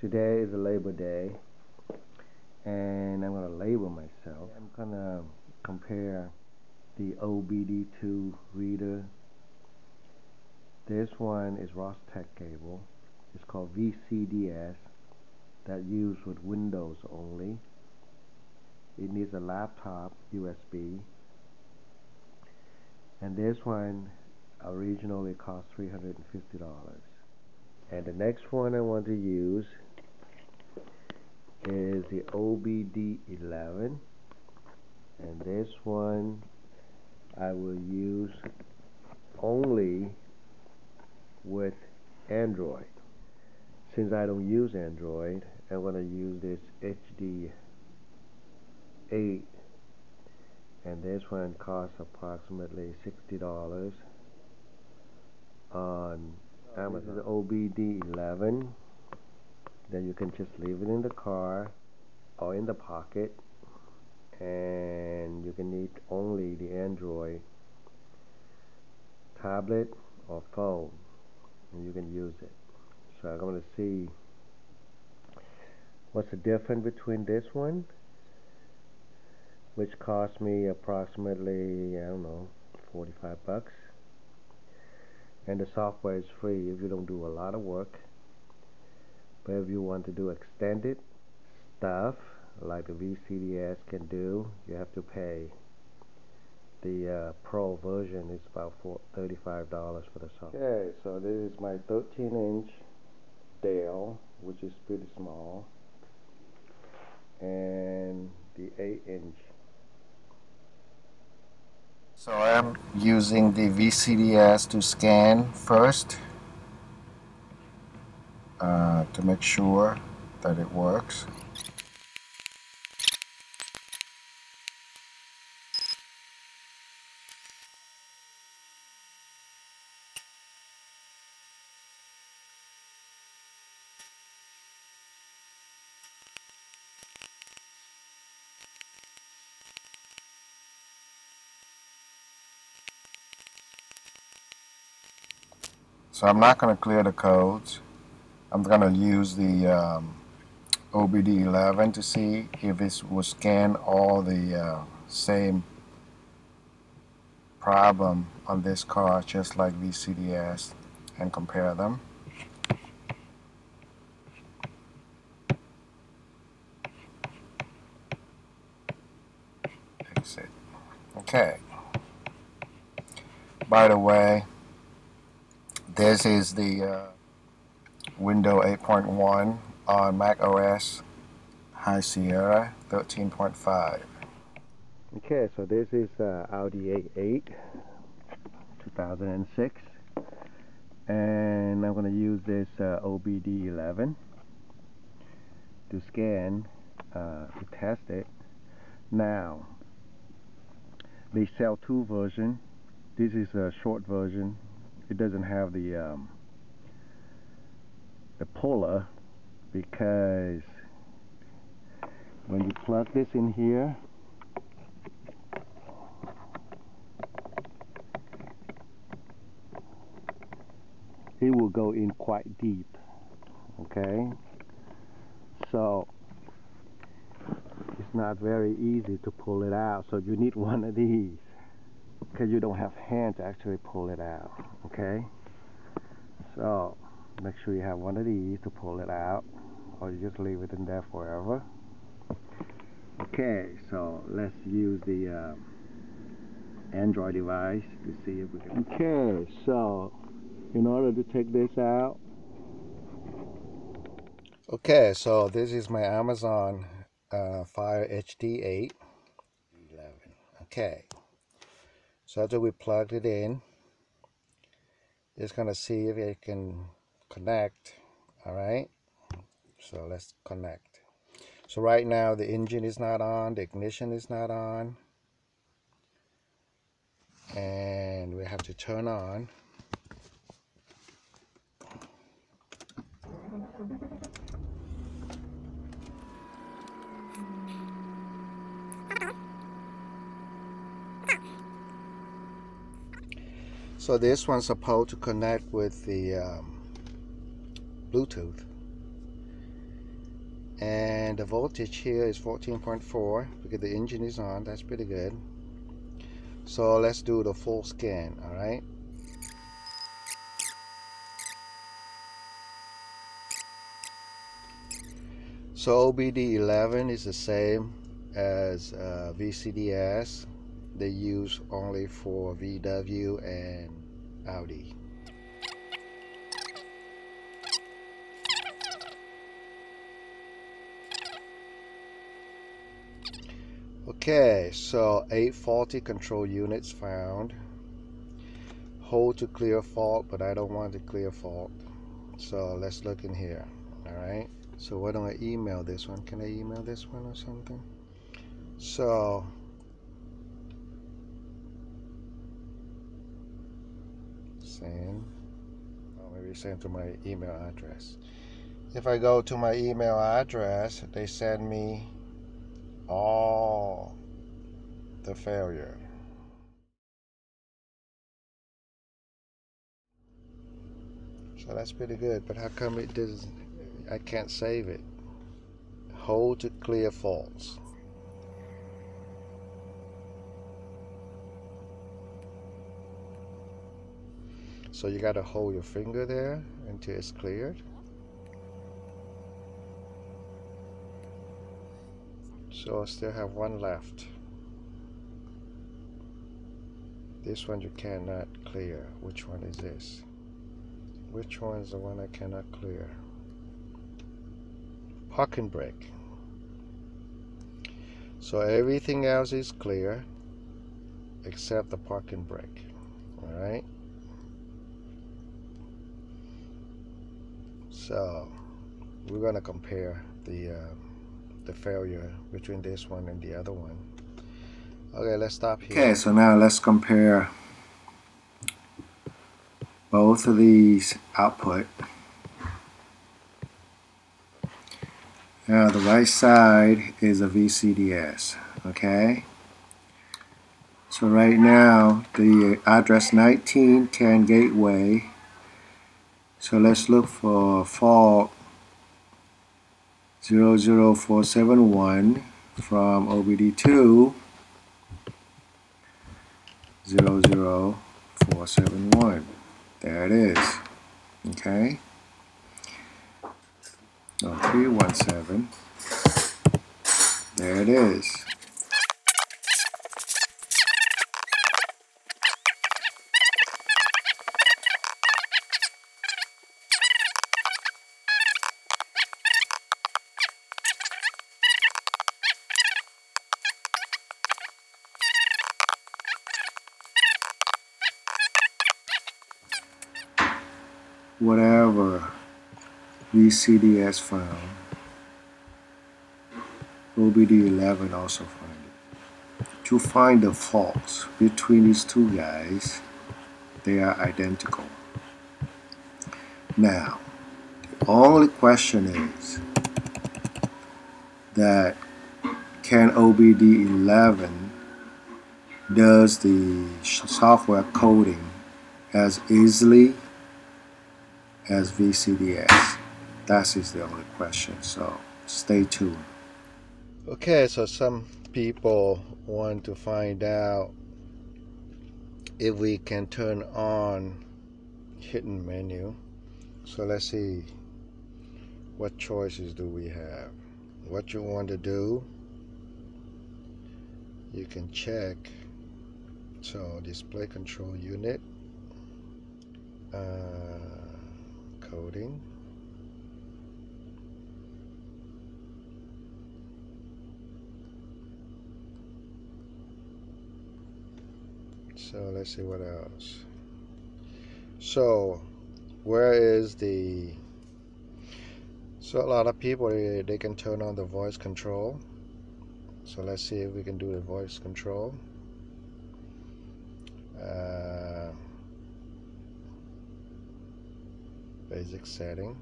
Today is a Labor Day and I'm gonna label myself. I'm gonna compare the OBD2 reader. This one is Ross-Tech cable. It's called VCDS that used with Windows only. It needs a laptop USB and this one originally cost $350 and the next one I want to use is the OBDeleven and this one I will use only with Android. Since I don't use Android I'm to use this HD 8 and this one costs approximately $60 on Amazon. This OBDeleven then you can just leave it in the car or in the pocket. And you can need only the Android tablet or phone and you can use it. So I'm going to see what's the difference between this one which cost me approximately I don't know 45 bucks. And the software is free if you don't do a lot of work but if you want to do extended stuff like the VCDS can do you have to pay. The uh, pro version is about four, $35 for the software okay so this is my 13 inch Dell which is pretty small and the 8 inch. So I'm using the VCDS to scan first uh, to make sure that it works. So I'm not going to clear the codes. I'm going to use the um, OBDeleven to see if it will scan all the uh, same problem on this car just like VCDS and compare them. Exit. Okay. By the way, this is the uh, Windows 8.1 on Mac OS High Sierra 13.5. Okay, so this is uh, Audi A8 2006 and I'm going to use this uh, OBDeleven to scan uh, to test it. Now, they sell two versions. This is a short version it doesn't have the um, the puller because when you plug this in here it will go in quite deep okay? So it's not very easy to pull it out so you need one of these because you don't have hands to actually pull it out okay? So make sure you have one of these to pull it out or you just leave it in there forever. Okay so let's use the um, Android device to see if we can okay so in order to take this out okay so this is my Amazon uh, Fire HD 8 11 okay. So after we plugged it in, just gonna see if it can connect. All right. So let's connect. So right now the engine is not on, the ignition is not on. And we have to turn on. So this one's supposed to connect with the um, Bluetooth. and the voltage here is 14.4 because the engine is on that's pretty good. So let's do the full scan all right? So OBDeleven is the same as uh, VCDS they use only for VW and Audi Okay, so eight faulty control units found. Hold to clear fault, but I don't want to clear fault. So let's look in here. All right. So why don't I email this one? Can I email this one or something? So send. Oh, maybe send to my email address. If I go to my email address, they send me all the failure. So that's pretty good, but how come it does I can't save it? Hold to clear faults. So you got to hold your finger there until it's cleared. So I still have one left. This one you cannot clear. Which one is this? Which one is the one I cannot clear? Parking brake. So everything else is clear except the parking brake. Alright? So we're going to compare the uh, the failure between this one and the other one. Okay, let's stop here. Okay, so now let's compare both of these output. Now the right side is a VCDS, okay? So right now the address 1910 gateway. So let's look for fault 00471 from OBD2 00471. There it is. Okay. No, 317. There it is. Whatever VCDS found, OBDeleven also found it. To find the faults between these two guys, they are identical. Now, the only question is that can OBDeleven does the software coding as easily as VCDS? That is the only question. So stay tuned. Okay, so some people want to find out if we can turn on hidden menu. So let's see what choices do we have. What you want to do, you can check. So display control unit. Uh, coding. So let's see what else. So where is the so a lot of people they, they can turn on the voice control. So let's see if we can do the voice control. Uh, basic setting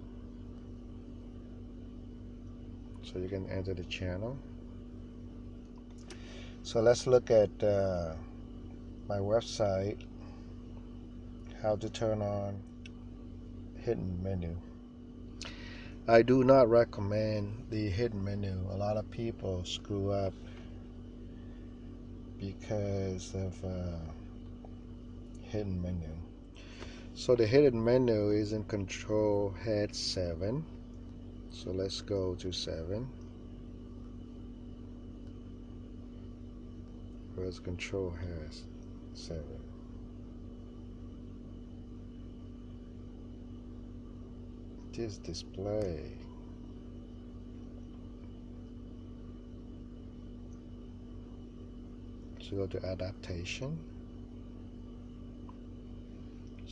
so you can enter the channel so let's look at uh, my website how to turn on hidden menu I do not recommend the hidden menu. A lot of people screw up because of uh, hidden menu. So the hidden menu is in control head 7. So let's go to 7. Where's control head 7? This display. So go to adaptation.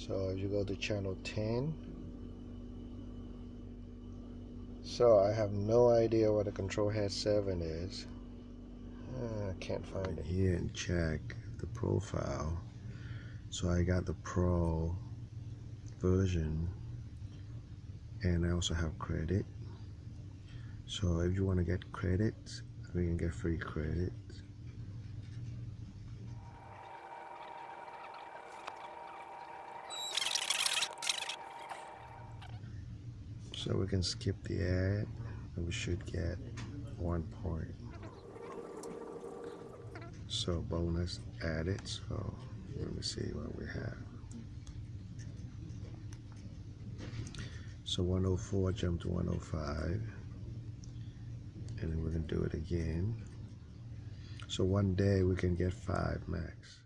So if you go to channel 10, so I have no idea what the control head 7 is. Uh, I can't find it here and check the profile. So I got the pro version and I also have credit. So if you want to get credit, we can get free credit. So we can skip the ad and we should get one point. So bonus added. So let me see what we have. So 104 jump to 105. And then we're going to do it again. So one day we can get five max.